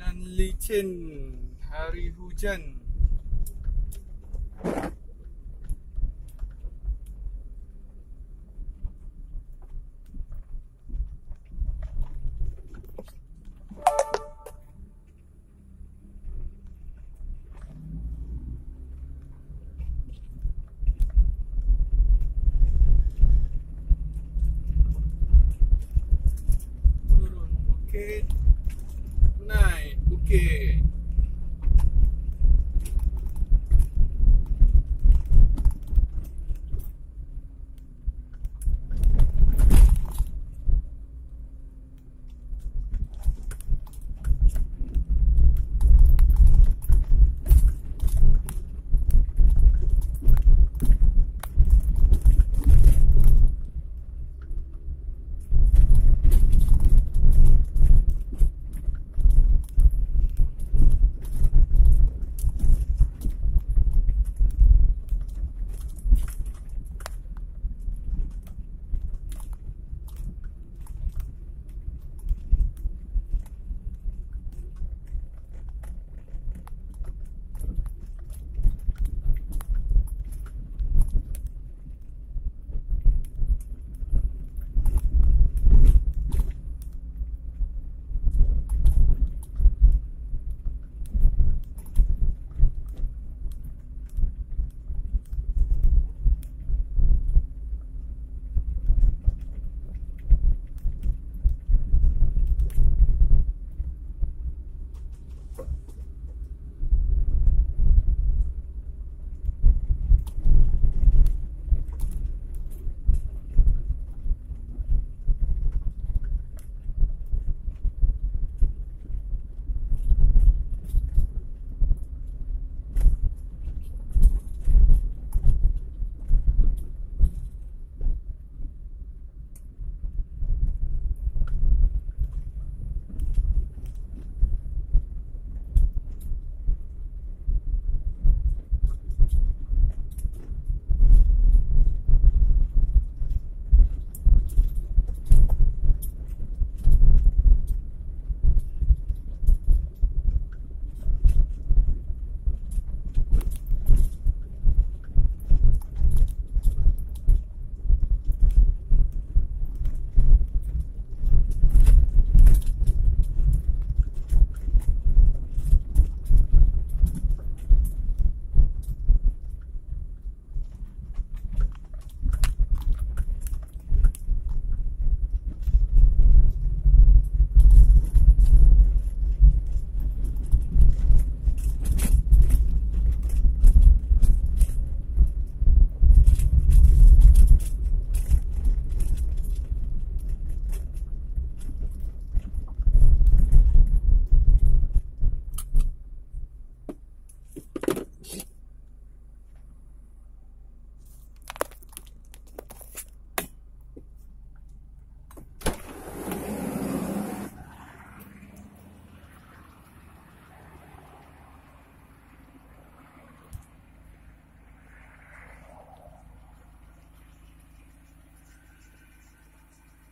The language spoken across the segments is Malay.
Jalan licin Hari hujan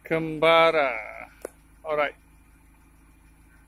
Kambara. All right.